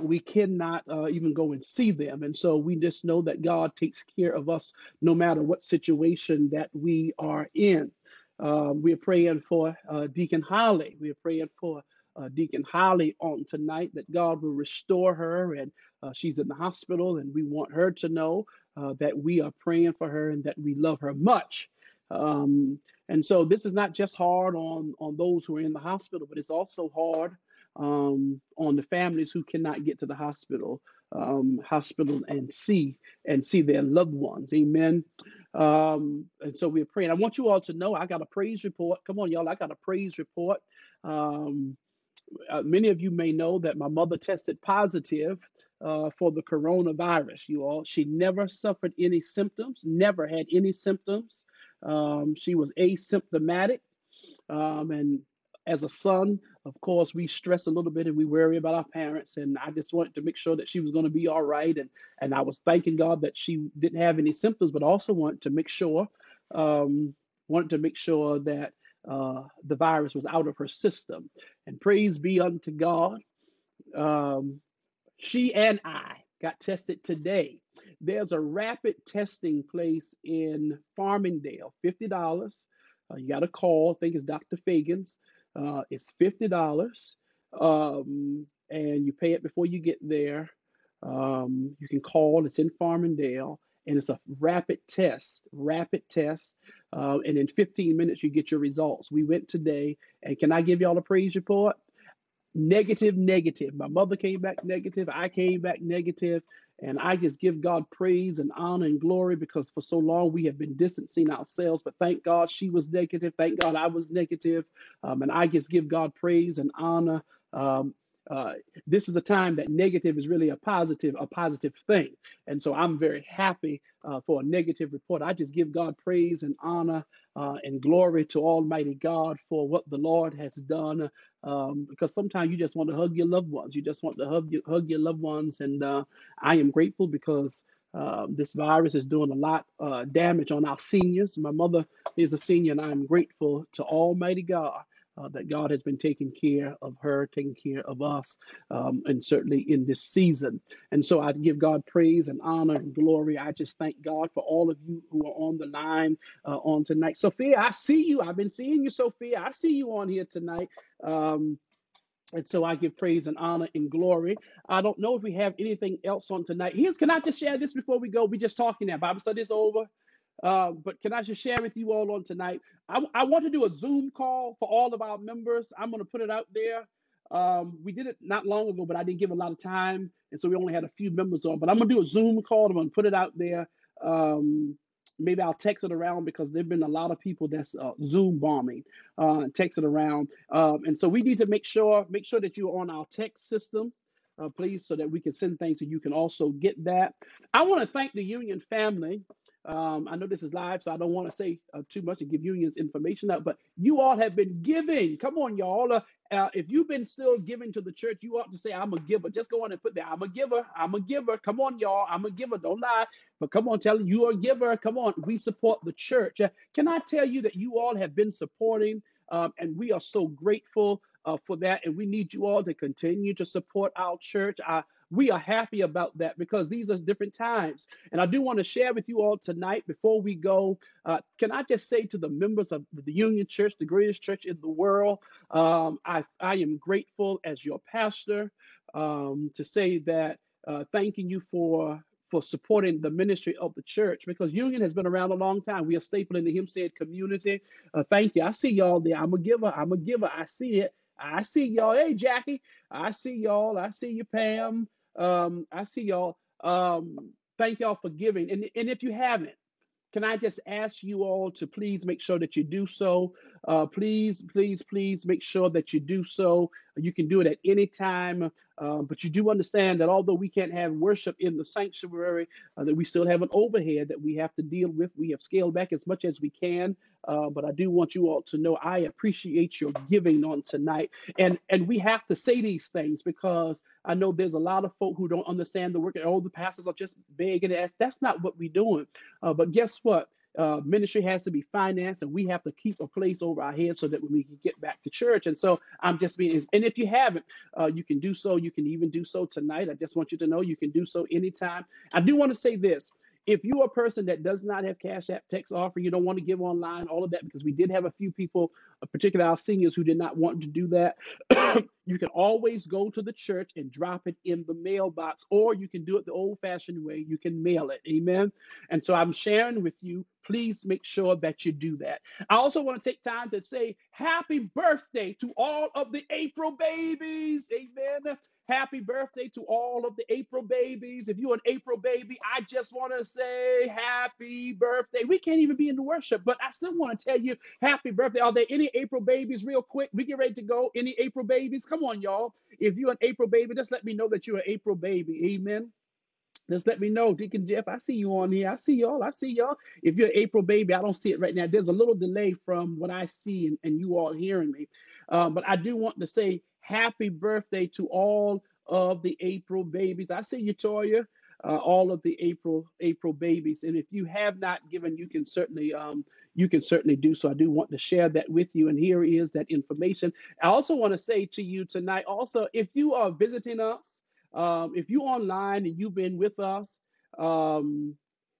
we cannot uh, even go and see them. And so we just know that God takes care of us no matter what situation that we are in. Um, we're praying for uh, Deacon Holly. We're praying for uh, Deacon Holly on tonight that God will restore her. And uh, she's in the hospital, and we want her to know uh, that we are praying for her and that we love her much. Um, and so this is not just hard on, on those who are in the hospital, but it's also hard um, on the families who cannot get to the hospital, um, hospital and see and see their loved ones. Amen. Um, and so we're praying. I want you all to know I got a praise report. Come on, y'all. I got a praise report. Um, uh, many of you may know that my mother tested positive uh, for the coronavirus. You all, she never suffered any symptoms, never had any symptoms. Um, she was asymptomatic, um, and as a son, of course, we stress a little bit and we worry about our parents. And I just wanted to make sure that she was going to be all right. And and I was thanking God that she didn't have any symptoms, but also wanted to make sure, um, wanted to make sure that uh, the virus was out of her system. And praise be unto God. Um, she and I got tested today. There's a rapid testing place in Farmingdale, $50. Uh, you got to call, I think it's Dr. Fagan's. Uh, it's $50. Um, and you pay it before you get there. Um, you can call, it's in Farmingdale, and it's a rapid test, rapid test. Uh, and in 15 minutes, you get your results. We went today, and can I give y'all a praise report? Negative, negative. My mother came back negative. I came back negative. And I just give God praise and honor and glory because for so long we have been distancing ourselves. But thank God she was negative. Thank God I was negative. Um, and I just give God praise and honor. Um, uh, this is a time that negative is really a positive, a positive thing. And so I'm very happy uh, for a negative report. I just give God praise and honor uh, and glory to Almighty God for what the Lord has done. Um, because sometimes you just want to hug your loved ones. You just want to hug your, hug your loved ones. And uh, I am grateful because uh, this virus is doing a lot uh, damage on our seniors. My mother is a senior, and I'm grateful to Almighty God uh, that God has been taking care of her, taking care of us, um, and certainly in this season. And so I give God praise and honor and glory. I just thank God for all of you who are on the line uh, on tonight. Sophia, I see you. I've been seeing you, Sophia. I see you on here tonight. Um, and so I give praise and honor and glory. I don't know if we have anything else on tonight. Here's, can I just share this before we go? We're just talking now. Bible study is over. Uh, but can I just share with you all on tonight? I, I want to do a Zoom call for all of our members. I'm going to put it out there. Um, we did it not long ago, but I didn't give a lot of time, and so we only had a few members on. But I'm going to do a Zoom call. I'm going to put it out there. Um, maybe I'll text it around because there've been a lot of people that's uh, Zoom bombing, uh, text it around, um, and so we need to make sure make sure that you're on our text system. Uh, please, so that we can send things and you can also get that. I want to thank the Union family um, I know this is live, so I don't want to say uh, too much and give unions information out, but you all have been giving. Come on, y'all. Uh, uh, if you've been still giving to the church, you ought to say, I'm a giver. Just go on and put that. I'm a giver. I'm a giver. Come on, y'all. I'm a giver. Don't lie. But come on, tell you are a giver. Come on. We support the church. Uh, can I tell you that you all have been supporting? Um, and we are so grateful uh, for that. And we need you all to continue to support our church. I, we are happy about that because these are different times. And I do want to share with you all tonight before we go. Uh, can I just say to the members of the Union Church, the greatest church in the world, um, I, I am grateful as your pastor um, to say that uh, thanking you for for supporting the ministry of the church because Union has been around a long time. We are staple in the Hempstead community. Uh, thank you. I see y'all there. I'm a giver. I'm a giver. I see it. I see y'all. Hey, Jackie. I see y'all. I see you, Pam. Um, I see y'all. Um, thank y'all for giving. And, and if you haven't, can I just ask you all to please make sure that you do so? Uh, please, please, please make sure that you do so. You can do it at any time, uh, but you do understand that although we can't have worship in the sanctuary, uh, that we still have an overhead that we have to deal with. We have scaled back as much as we can, uh, but I do want you all to know I appreciate your giving on tonight, and and we have to say these things because I know there's a lot of folk who don't understand the work, and all the pastors are just begging to ask. That's not what we're doing. Uh, but guess what? Uh, ministry has to be financed and we have to keep a place over our heads so that we can get back to church. And so I'm just being, and if you haven't, uh, you can do so. You can even do so tonight. I just want you to know you can do so anytime. I do want to say this if you're a person that does not have Cash App text offer, you don't want to give online, all of that, because we did have a few people, uh, particularly our seniors, who did not want to do that. you can always go to the church and drop it in the mailbox, or you can do it the old fashioned way. You can mail it. Amen. And so I'm sharing with you. Please make sure that you do that. I also want to take time to say happy birthday to all of the April babies. Amen. Happy birthday to all of the April babies. If you're an April baby, I just want to say happy birthday. We can't even be in the worship, but I still want to tell you happy birthday. Are there any April babies, real quick? We get ready to go. Any April babies? Come on, y'all. If you're an April baby, just let me know that you're an April baby. Amen. Just let me know, Deacon Jeff. I see you on here. I see y'all. I see y'all. If you're an April baby, I don't see it right now. There's a little delay from what I see and, and you all hearing me. Um, but I do want to say happy birthday to all of the April babies. I see you, Toya. Uh, all of the April April babies, and if you have not given, you can certainly um, you can certainly do so. I do want to share that with you, and here is that information. I also want to say to you tonight, also, if you are visiting us, um, if you're online and you've been with us, um,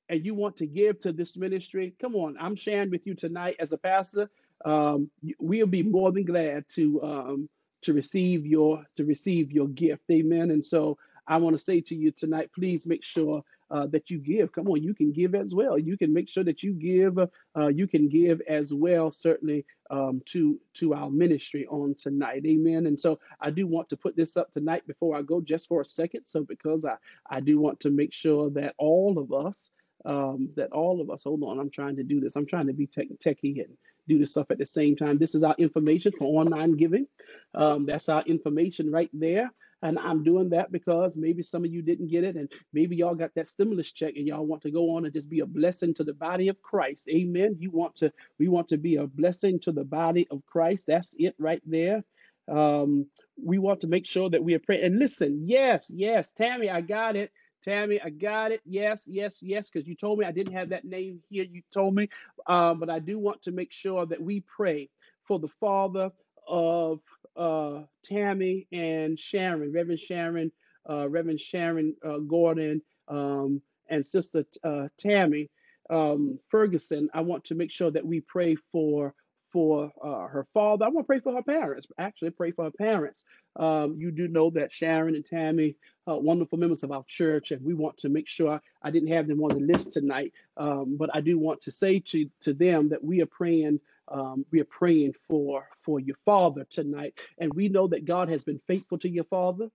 and you want to give to this ministry, come on, I'm sharing with you tonight as a pastor. Um, we'll be more than glad to um, to receive your to receive your gift. Amen. And so i want to say to you tonight please make sure uh, that you give. Come on you can give as well. You can make sure that you give uh, you can give as well certainly um, to to our ministry on tonight. Amen. And so i do want to put this up tonight before i go just for a second. So because i i do want to make sure that all of us um, that all of us hold on i'm trying to do this. I'm trying to be tech, techie and do this stuff at the same time. This is our information for online giving. Um, that's our information right there. And I'm doing that because maybe some of you didn't get it, and maybe y'all got that stimulus check and y'all want to go on and just be a blessing to the body of Christ. Amen. You want to, we want to be a blessing to the body of Christ. That's it right there. Um, we want to make sure that we are praying. And listen, yes, yes, Tammy, I got it. Tammy, I got it. Yes, yes, yes, because you told me I didn't have that name here. You told me. Um, but I do want to make sure that we pray for the father of uh, Tammy and Sharon, Reverend Sharon, uh, Reverend Sharon uh, Gordon, um, and Sister uh, Tammy um, Ferguson. I want to make sure that we pray for for uh, her father. I want to pray for her parents. Actually, pray for her parents. Um, you do know that Sharon and Tammy, uh, wonderful members of our church, and we want to make sure I didn't have them on the list tonight, um, but I do want to say to to them that we are praying. Um, we are praying for for your father tonight, and we know that God has been faithful to your father.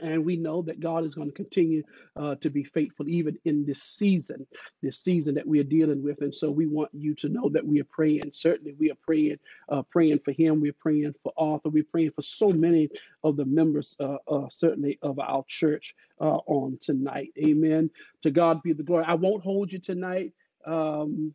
And we know that God is going to continue uh, to be faithful even in this season, this season that we are dealing with. And so we want you to know that we are praying. Certainly, we are praying, uh, praying for him. We're praying for Arthur. We're praying for so many of the members, uh, uh certainly of our church uh, on tonight. Amen. To God be the glory. I won't hold you tonight. Um,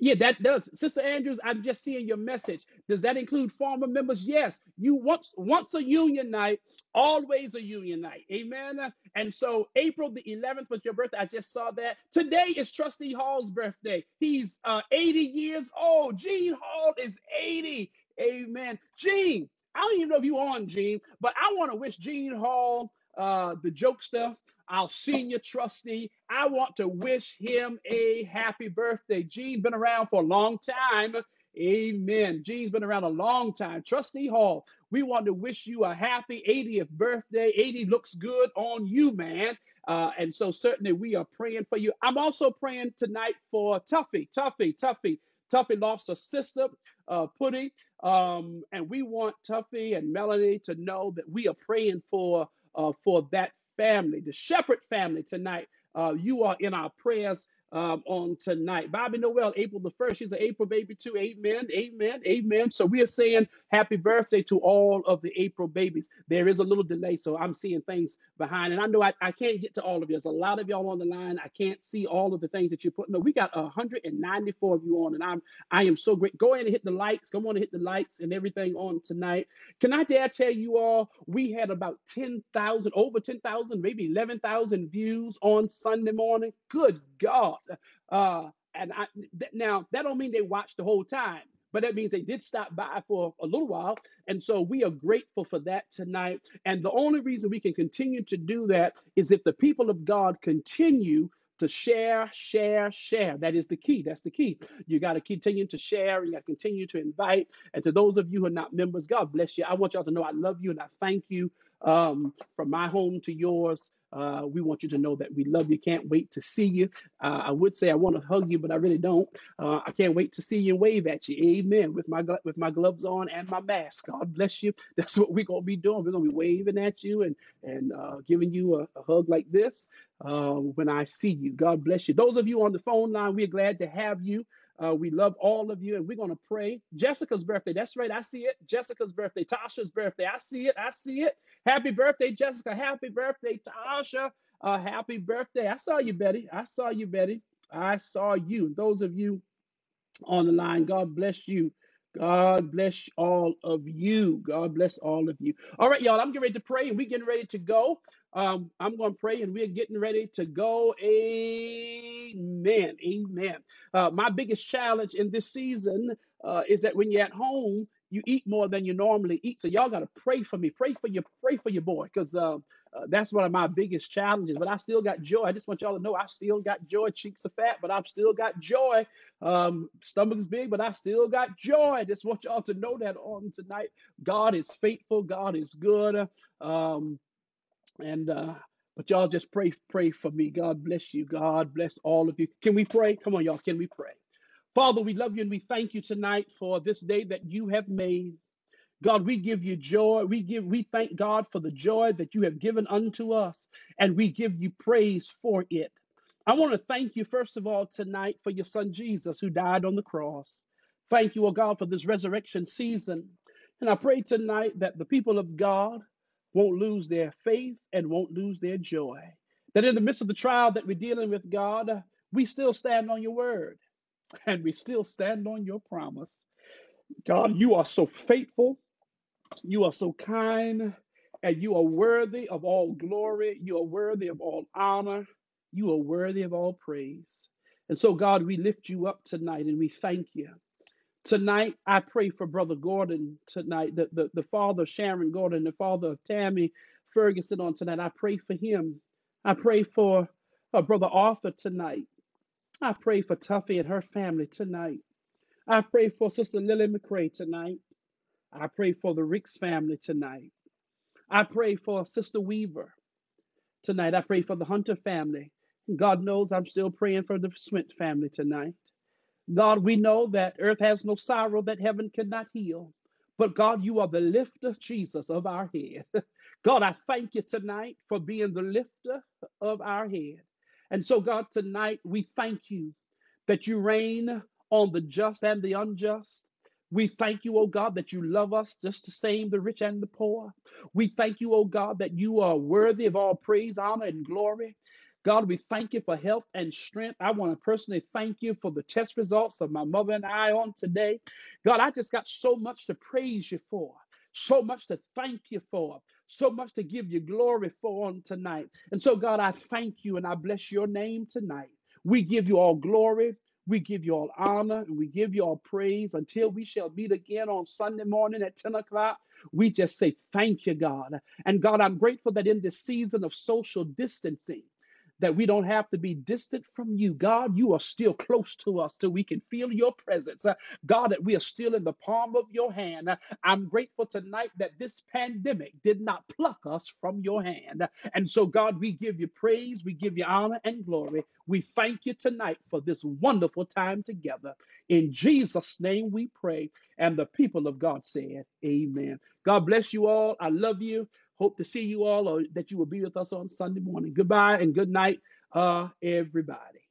yeah, that does. Sister Andrews, I'm just seeing your message. Does that include former members? Yes. You once once a union night, always a union night. Amen. And so April the 11th was your birthday. I just saw that. Today is Trustee Hall's birthday. He's uh, 80 years old. Gene Hall is 80. Amen. Gene, I don't even know if you're on, Gene, but I want to wish Gene Hall uh, the jokester, our senior trustee. I want to wish him a happy birthday. Gene been around for a long time. Amen. Gene's been around a long time. Trustee Hall, we want to wish you a happy 80th birthday. 80 looks good on you, man. Uh, and so certainly we are praying for you. I'm also praying tonight for Tuffy, Tuffy, Tuffy. Tuffy lost a sister, uh, Putty, um, and we want Tuffy and Melanie to know that we are praying for uh, for that family, the Shepherd family tonight. Uh, you are in our prayers um, on tonight. Bobby Noel, April the 1st. She's an April baby too. Amen. Amen. Amen. So we are saying happy birthday to all of the April babies. There is a little delay, so I'm seeing things behind. And I know I, I can't get to all of you. There's a lot of y'all on the line. I can't see all of the things that you're putting. No, we got 194 of you on, and I'm I am so great. Go ahead and hit the likes. Go on and hit the likes and everything on tonight. Can I dare tell you all, we had about 10,000, over 10,000, maybe 11,000 views on Sunday morning. Good God. Uh, and I, th- now that don't mean they watched the whole time, but that means they did stop by for a little while. And so we are grateful for that tonight. And the only reason we can continue to do that is if the people of God continue to share, share, share. That is the key. That's the key. You got to continue to share. You got to continue to invite. And to those of you who are not members, God bless you. I want y'all to know I love you and I thank you um, from my home to yours. Uh, we want you to know that we love you. Can't wait to see you. Uh, I would say I want to hug you, but I really don't. Uh, I can't wait to see you and wave at you. Amen. With my with my gloves on and my mask. God bless you. That's what we're gonna be doing. We're gonna be waving at you and and uh, giving you a, a, hug like this uh, when I see you. God bless you. Those of you on the phone line, we're glad to have you. Uh, we love all of you, and we're going to pray. Jessica's birthday. That's right. I see it. Jessica's birthday. Tasha's birthday. I see it. I see it. Happy birthday, Jessica. Happy birthday, Tasha. Uh, happy birthday. I saw you, Betty. I saw you, Betty. I saw you. Those of you on the line, God bless you. God bless all of you. God bless all of you. All right, y'all. I'm getting ready to pray, and we're getting ready to go. Um, I'm going to pray and we're getting ready to go. Amen. Amen. Uh, my biggest challenge in this season uh, is that when you're at home, you eat more than you normally eat. So y'all got to pray for me. Pray for your pray for your boy because uh, uh, that's one of my biggest challenges. But I still got joy. I just want y'all to know I still got joy. Cheeks are fat, but I've still got joy. Um, big, but I still got joy. I just want y'all to know that on tonight. God is faithful. God is good. Um, and uh, but y'all just pray, pray for me. God bless you. God bless all of you. Can we pray? Come on, y'all. Can we pray? Father, we love you and we thank you tonight for this day that you have made. God, we give you joy. We give we thank God for the joy that you have given unto us, and we give you praise for it. I want to thank you, first of all, tonight for your son Jesus who died on the cross. Thank you, oh God, for this resurrection season. And I pray tonight that the people of God won't lose their faith and won't lose their joy. That in the midst of the trial that we're dealing with, God, we still stand on your word and we still stand on your promise. God, you are so faithful, you are so kind, and you are worthy of all glory, you are worthy of all honor, you are worthy of all praise. And so, God, we lift you up tonight and we thank you. Tonight, I pray for Brother Gordon tonight, the, the, the father of Sharon Gordon, the father of Tammy Ferguson on tonight. I pray for him. I pray for uh, Brother Arthur tonight. I pray for Tuffy and her family tonight. I pray for Sister Lily McCray tonight. I pray for the Ricks family tonight. I pray for Sister Weaver tonight. I pray for the Hunter family. God knows I'm still praying for the Swint family tonight. God, we know that earth has no sorrow that heaven cannot heal. But God, you are the lifter, Jesus, of our head. God, I thank you tonight for being the lifter of our head. And so, God, tonight we thank you that you rain on the just and the unjust. We thank you, oh God, that you love us just the same, the rich and the poor. We thank you, oh God, that you are worthy of all praise, honor, and glory. God, we thank you for health and strength. I want to personally thank you for the test results of my mother and I on today. God, I just got so much to praise you for, so much to thank you for, so much to give you glory for on tonight. And so, God, I thank you and I bless your name tonight. We give you all glory. We give you all honor and we give you all praise until we shall meet again on Sunday morning at 10 o'clock. We just say thank you, God. And God, I'm grateful that in this season of social distancing, that we don't have to be distant from you. God, you are still close to us till we can feel your presence. God, that we are still in the palm of your hand. I'm grateful tonight that this pandemic did not pluck us from your hand. And so, God, we give you praise, we give you honor and glory. We thank you tonight for this wonderful time together. In Jesus' name we pray. And the people of God said, Amen. God bless you all. I love you. Hope to see you all or that you will be with us on Sunday morning. Goodbye and good night, uh, everybody.